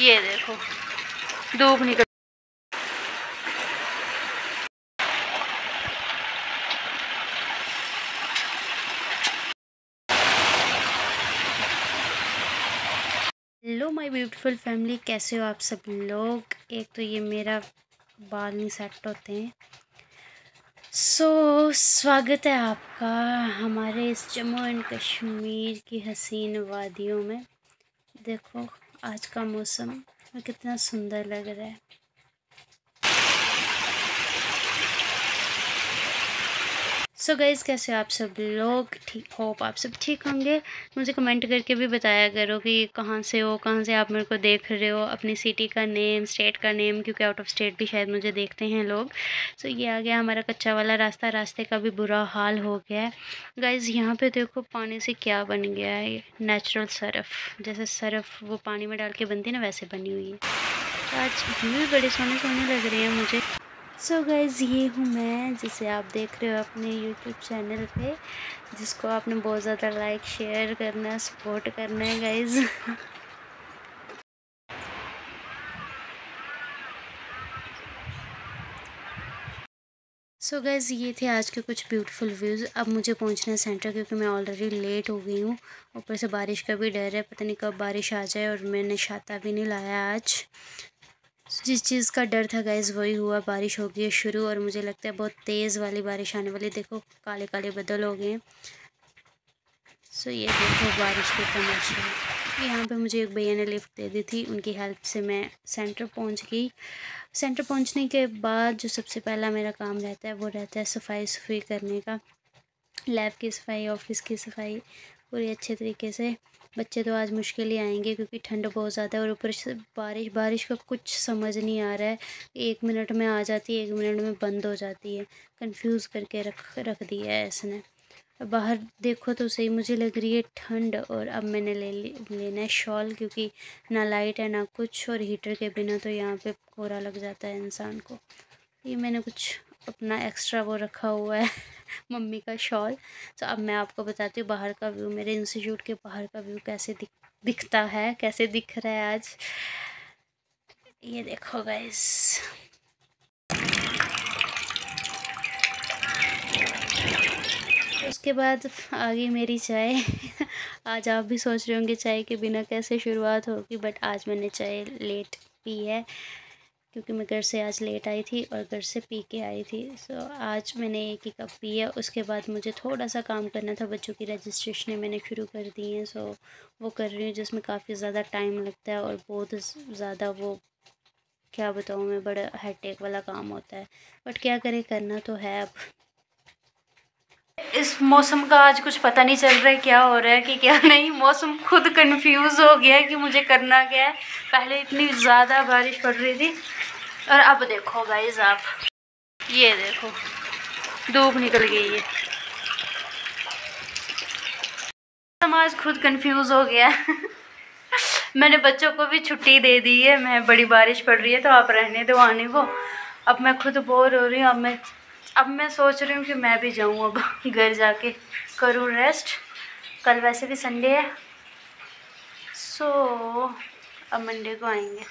ये देखो धूप निकल हेलो माय ब्यूटीफुल फैमिली कैसे हो आप सब लोग? एक तो ये मेरा बाल नहीं सेट होते हैं। सो so, स्वागत है आपका हमारे इस जम्मू एंड कश्मीर की हसीन वादियों में। देखो आज का मौसम कितना सुंदर लग रहा है। सो so कैसे आप सब लोग? ठीक होप आप सब ठीक होंगे। मुझे कमेंट करके भी बताया करो कि कहाँ से हो, कहाँ से आप मेरे को देख रहे हो, अपनी सिटी का नेम स्टेट का नेम क्योंकि आउट ऑफ़ स्टेट भी शायद मुझे देखते हैं लोग। सो so ये आ गया हमारा कच्चा वाला रास्ता। रास्ते का भी बुरा हाल हो गया है। गाइज़ यहाँ पे देखो पानी से क्या बन गया है। Natural Surf. जैसे सरफ़ वो पानी में डाल के बनती ना, वैसे बनी हुई है। आज भी बड़े सोने सोने लग रहे हैं मुझे। सो so गाइज़ ये हूँ मैं, जिसे आप देख रहे हो अपने यूट्यूब चैनल पे, जिसको आपने बहुत ज़्यादा लाइक शेयर करना सपोर्ट करना है गाइज़ सो so गैज़ ये थे आज के कुछ ब्यूटीफुल व्यूज़ अब मुझे पहुँचना है सेंटर क्योंकि मैं ऑलरेडी लेट हो गई हूँ. ऊपर से बारिश का भी डर है, पता नहीं कब बारिश आ जाए और मैंने छाता भी नहीं लाया आज. जिस चीज़ का डर था गैस वही हुआ बारिश हो गई है शुरू और मुझे लगता है बहुत तेज़ वाली बारिश आने वाली देखो काले काले बदल हो गए हैं। सो ये देखो बारिश के तमाशे यहाँ पे मुझे एक भैया ने लिफ्ट दे दी थी, उनकी हेल्प से मैं सेंटर पहुँच गई। सेंटर पहुँचने के बाद जो सबसे पहला मेरा काम रहता है, वो रहता है सफ़ाई सफ़ाई करने का। लैब की सफ़ाई ऑफ़िस की सफ़ाई पूरी अच्छे तरीके से। बच्चे तो आज मुश्किल ही आएँगे क्योंकि ठंड बहुत ज़्यादा है और ऊपर से बारिश बारिश का कुछ समझ नहीं आ रहा है। एक मिनट में आ जाती है, एक मिनट में बंद हो जाती है। कंफ्यूज करके रख रख दिया है इसने। बाहर देखो तो सही, मुझे लग रही है ठंड और अब मैंने ले, लेना है शॉल क्योंकि ना लाइट है, ना कुछ और हीटर के बिना तो यहाँ पे कोहरा लग जाता है इंसान को। ये मैंने कुछ अपना एक्स्ट्रा वो रखा हुआ है। मम्मी का शॉल। तो अब मैं आपको बताती हूँ बाहर का व्यू, मेरे इंस्टीट्यूट के बाहर का व्यू कैसे दिख, दिखता है, कैसे दिख रहा है आज। ये देखो गाइस उसके बाद आगे मेरी चाय। आज आप भी सोच रहे होंगे चाय के बिना कैसे शुरुआत होगी बट आज मैंने चाय लेट पी है। क्योंकि मैं घर से आज लेट आई थी और घर से पी के आई थी। सो आज मैंने एक ही कप पिया उसके बाद मुझे थोड़ा सा काम करना था। बच्चों की रजिस्ट्रेशन मैंने शुरू कर दी है। सो वो कर रही हूँ जिसमें काफ़ी ज़्यादा टाइम लगता है और बहुत ज़्यादा वो, क्या बताऊँ, मैं बड़ा हेडेक वाला काम होता है। बट क्या करें, करना तो है अब। इस मौसम का आज कुछ पता नहीं चल रहा है, क्या हो रहा है कि क्या नहीं। मौसम खुद कंफ्यूज हो गया है कि मुझे करना क्या है। पहले इतनी ज़्यादा बारिश पड़ रही थी और अब देखो गाइज़ आप, ये देखो, धूप निकल गई है। समाज खुद कंफ्यूज हो गया है। मैंने बच्चों को भी छुट्टी दे दी है, मैं, बड़ी बारिश पड़ रही है तो आप रहने दो, आने को अब मैं खुद बोर हो रही हूँ, अब मैं अब मैं सोच रही हूँ कि मैं भी जाऊँ अब घर जाके करूँ रेस्ट कल वैसे भी संडे है। सो अब मंडे को आएँगे।